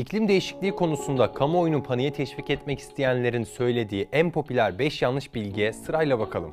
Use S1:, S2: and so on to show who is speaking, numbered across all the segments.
S1: İklim değişikliği konusunda kamuoyunu paniğe teşvik etmek isteyenlerin söylediği en popüler 5 yanlış bilgiye sırayla bakalım.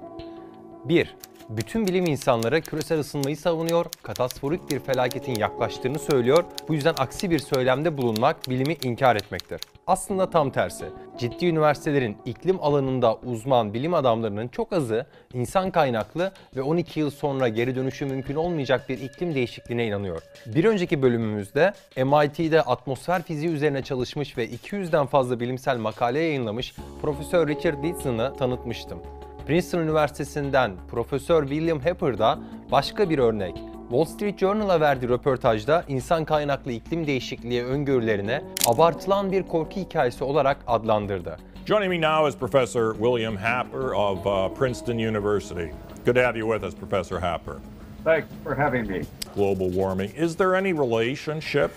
S1: 1. Bütün bilim insanları küresel ısınmayı savunuyor, katastrofi bir felaketin yaklaştığını söylüyor. Bu yüzden aksi bir söylemde bulunmak bilimi inkar etmektir. Aslında tam tersi. Ciddi üniversitelerin iklim alanında uzman bilim adamlarının çok azı insan kaynaklı ve 12 yıl sonra geri dönüşü mümkün olmayacak bir iklim değişikliğine inanıyor. Bir önceki bölümümüzde MIT'de atmosfer fiziği üzerine çalışmış ve 200'den fazla bilimsel makale yayınlamış Profesör Richard Dixon'ı tanıtmıştım. Princeton Üniversitesi'nden Profesör William Hepper da başka bir örnek. Wall Street Journal'a verdiği röportajda insan kaynaklı iklim değişikliği öngörülerine abartılan bir korku hikayesi olarak adlandırdı.
S2: Joining me now is Professor William Happer of uh, Princeton University. Good to have you with us, Professor Happer.
S3: Thanks for having me.
S2: Global warming. Is there any relationship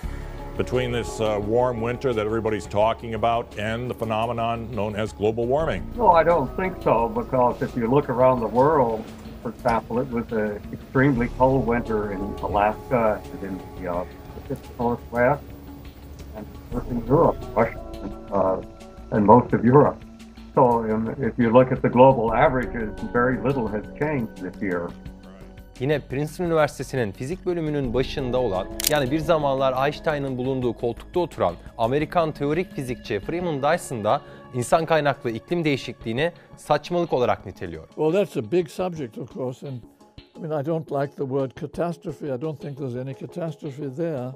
S2: between this uh, warm winter that everybody's talking about and the phenomenon known as global warming?
S3: No, I don't think so because if you look around the world, for example, it was an extremely cold winter in Alaska and in the uh, Pacific Northwest and in Europe, Russia, uh, and most of Europe. So um, if you look at the global averages, very little has changed this year.
S1: Yine Princeton Üniversitesi'nin fizik bölümünün başında olan, yani bir zamanlar Einstein'ın bulunduğu koltukta oturan Amerikan teorik fizikçi Freeman Dyson da insan kaynaklı iklim değişikliğini saçmalık olarak niteliyor.
S4: Well, that's a big subject, of course, and I mean, I don't like the word catastrophe. I don't think there's any catastrophe there,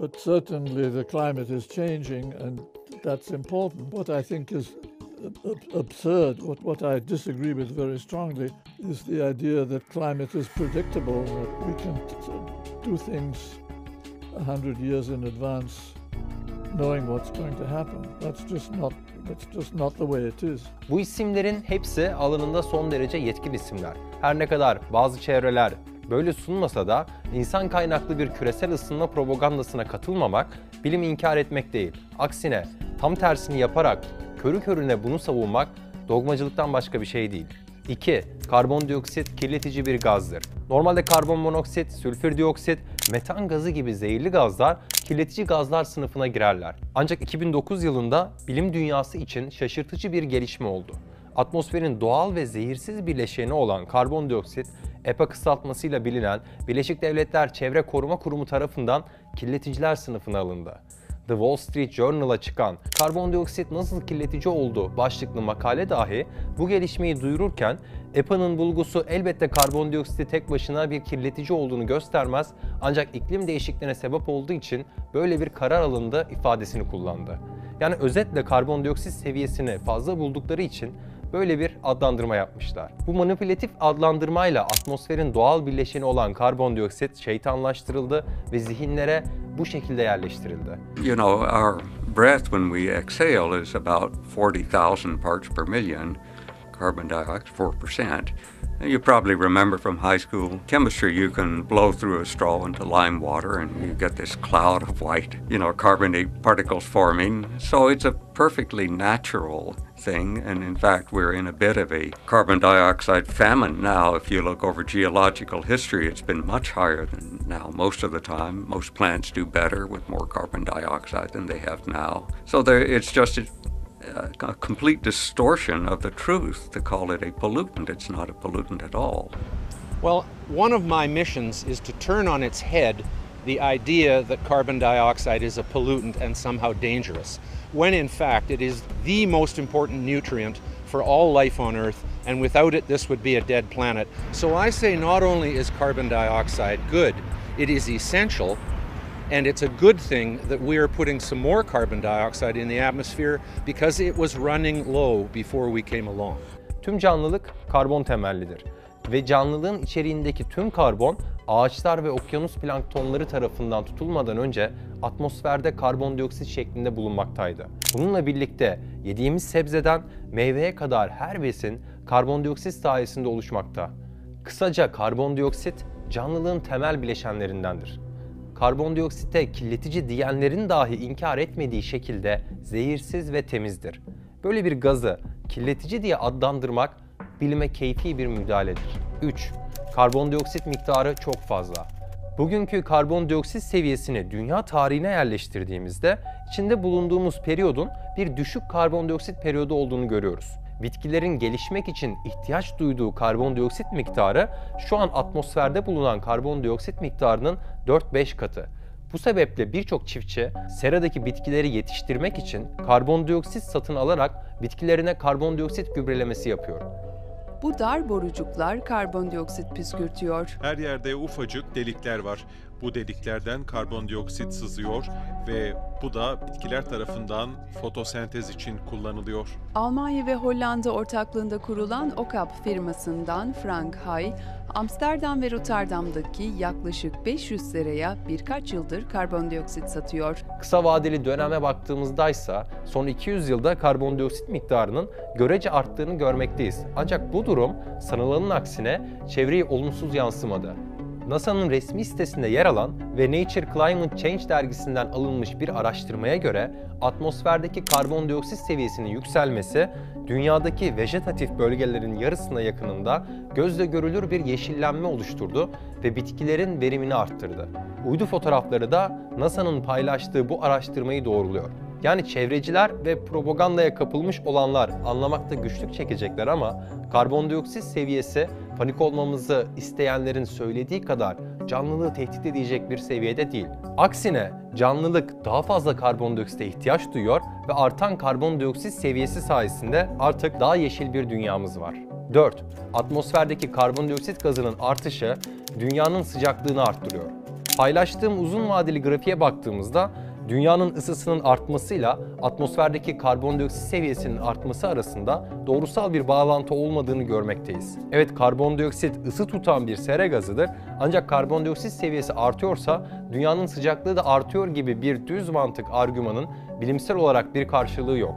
S4: but certainly the climate is changing, and that's important. What I think is absurd, what, what I disagree with very strongly, is the idea that climate is predictable, that we can do things a hundred years in advance, knowing what's going to happen. That's just not. That's just not the way it is.
S1: Bu isimlerin hepsi alanında son derece yetkin isimler. Her ne kadar bazı çevreler böyle sunmasa da insan kaynaklı bir küresel ısınma propagandasına katılmamak bilimi inkar etmek değil. Aksine tam tersini yaparak körü körüne bunu savunmak dogmacılıktan başka bir şey değil. 2. Karbondioksit kirletici bir gazdır. Normalde karbon monoksit, sülfür dioksit, metan gazı gibi zehirli gazlar kirletici gazlar sınıfına girerler. Ancak 2009 yılında bilim dünyası için şaşırtıcı bir gelişme oldu. Atmosferin doğal ve zehirsiz bileşeni olan karbondioksit, EPA kısaltmasıyla bilinen Birleşik Devletler Çevre Koruma Kurumu tarafından kirleticiler sınıfına alındı. The Wall Street Journal'a çıkan karbondioksit nasıl kirletici oldu başlıklı makale dahi bu gelişmeyi duyururken EPA'nın bulgusu elbette karbondioksiti tek başına bir kirletici olduğunu göstermez ancak iklim değişikliğine sebep olduğu için böyle bir karar alındı ifadesini kullandı. Yani özetle karbondioksit seviyesini fazla buldukları için böyle bir adlandırma yapmışlar. Bu manipülatif adlandırmayla atmosferin doğal bileşeni olan karbondioksit şeytanlaştırıldı ve zihinlere bu şekilde yerleştirildi.
S5: You know, our breath when we exhale is about 40,000 parts per million, carbon dioxide 4%. You probably remember from high school chemistry, you can blow through a straw into lime water and you get this cloud of white, you know, carbonate particles forming. So it's a perfectly natural thing. And in fact, we're in a bit of a carbon dioxide famine now. If you look over geological history, it's been much higher than now most of the time. Most plants do better with more carbon dioxide than they have now. So there, it's just a, a complete distortion of the truth to call it a pollutant. It's not a pollutant at all.
S6: Well, one of my missions is to turn on its head the idea that carbon dioxide is a pollutant and somehow dangerous, when in fact it is the most important nutrient for all life on Earth, and without it, this would be a dead planet. So I say not only is carbon dioxide good, it is essential, and it's a good thing that we are putting some more carbon dioxide in the atmosphere because it was running low before we came along.
S1: Tüm canlılık karbon temellidir ve canlılığın içeriğindeki tüm karbon ağaçlar ve okyanus planktonları tarafından tutulmadan önce atmosferde karbondioksit şeklinde bulunmaktaydı. Bununla birlikte yediğimiz sebzeden meyveye kadar her besin karbondioksit sayesinde oluşmakta. Kısaca karbondioksit canlılığın temel bileşenlerindendir. Karbondioksite kirletici diyenlerin dahi inkar etmediği şekilde zehirsiz ve temizdir. Böyle bir gazı kirletici diye adlandırmak bilime keyfi bir müdahaledir. 3. Karbondioksit miktarı çok fazla. Bugünkü karbondioksit seviyesini dünya tarihine yerleştirdiğimizde içinde bulunduğumuz periyodun bir düşük karbondioksit periyodu olduğunu görüyoruz. Bitkilerin gelişmek için ihtiyaç duyduğu karbondioksit miktarı şu an atmosferde bulunan karbondioksit miktarının 4-5 katı. Bu sebeple birçok çiftçi seradaki bitkileri yetiştirmek için karbondioksit satın alarak bitkilerine karbondioksit gübrelemesi yapıyor.
S7: Bu dar borucuklar karbondioksit püskürtüyor.
S8: Her yerde ufacık delikler var. Bu deliklerden karbondioksit sızıyor ve bu da bitkiler tarafından fotosentez için kullanılıyor.
S7: Almanya ve Hollanda ortaklığında kurulan OKAP firmasından Frank Hay, Amsterdam ve Rotterdam'daki yaklaşık 500 seraya birkaç yıldır karbondioksit satıyor.
S1: Kısa vadeli döneme baktığımızda ise son 200 yılda karbondioksit miktarının görece arttığını görmekteyiz. Ancak bu durum sanılanın aksine çevreye olumsuz yansımadı. NASA'nın resmi sitesinde yer alan ve Nature Climate Change dergisinden alınmış bir araştırmaya göre atmosferdeki karbondioksit seviyesinin yükselmesi dünyadaki vejetatif bölgelerin yarısına yakınında gözle görülür bir yeşillenme oluşturdu ve bitkilerin verimini arttırdı. Uydu fotoğrafları da NASA'nın paylaştığı bu araştırmayı doğruluyor. Yani çevreciler ve propagandaya kapılmış olanlar anlamakta güçlük çekecekler ama karbondioksit seviyesi panik olmamızı isteyenlerin söylediği kadar canlılığı tehdit edecek bir seviyede değil. Aksine canlılık daha fazla karbondioksite ihtiyaç duyuyor ve artan karbondioksit seviyesi sayesinde artık daha yeşil bir dünyamız var. 4. Atmosferdeki karbondioksit gazının artışı dünyanın sıcaklığını arttırıyor. Paylaştığım uzun vadeli grafiğe baktığımızda dünyanın ısısının artmasıyla atmosferdeki karbondioksit seviyesinin artması arasında doğrusal bir bağlantı olmadığını görmekteyiz. Evet karbondioksit ısı tutan bir sera gazıdır ancak karbondioksit seviyesi artıyorsa dünyanın sıcaklığı da artıyor gibi bir düz mantık argümanın bilimsel olarak bir karşılığı yok.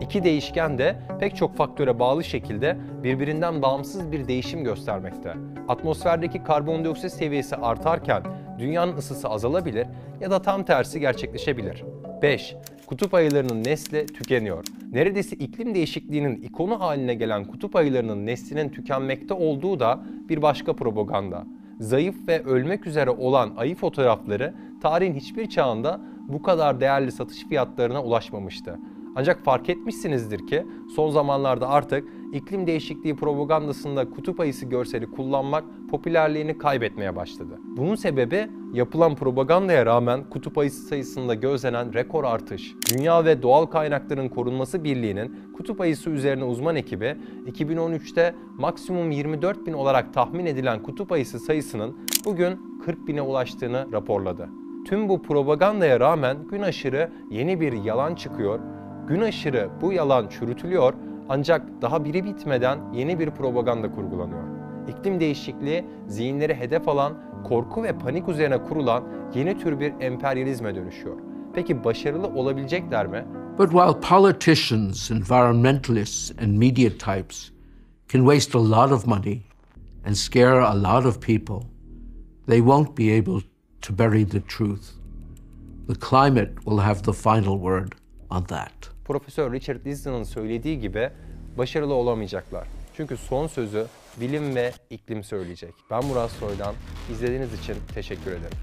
S1: İki değişken de pek çok faktöre bağlı şekilde birbirinden bağımsız bir değişim göstermekte. Atmosferdeki karbondioksit seviyesi artarken dünyanın ısısı azalabilir ya da tam tersi gerçekleşebilir. 5. Kutup ayılarının nesli tükeniyor. Neredeyse iklim değişikliğinin ikonu haline gelen kutup ayılarının neslinin tükenmekte olduğu da bir başka propaganda. Zayıf ve ölmek üzere olan ayı fotoğrafları tarihin hiçbir çağında bu kadar değerli satış fiyatlarına ulaşmamıştı. Ancak fark etmişsinizdir ki son zamanlarda artık iklim değişikliği propagandasında kutup ayısı görseli kullanmak popülerliğini kaybetmeye başladı. Bunun sebebi yapılan propagandaya rağmen kutup ayısı sayısında gözlenen rekor artış. Dünya ve Doğal Kaynakların Korunması Birliği'nin kutup ayısı üzerine uzman ekibi 2013'te maksimum 24 bin olarak tahmin edilen kutup ayısı sayısının bugün 40 bine ulaştığını raporladı. Tüm bu propagandaya rağmen gün aşırı yeni bir yalan çıkıyor Gün aşırı bu yalan çürütülüyor ancak daha biri bitmeden yeni bir propaganda kurgulanıyor. İklim değişikliği zihinleri hedef alan, korku ve panik üzerine kurulan yeni tür bir emperyalizme dönüşüyor. Peki başarılı olabilecekler mi?
S9: But while politicians, environmentalists, and media types can waste a lot of money and scare a lot of people, they won't be able to bury the truth. The climate will have the final word on that.
S1: Profesör Richard Disney'nin söylediği gibi başarılı olamayacaklar. Çünkü son sözü bilim ve iklim söyleyecek. Ben Murat Soydan. İzlediğiniz için teşekkür ederim.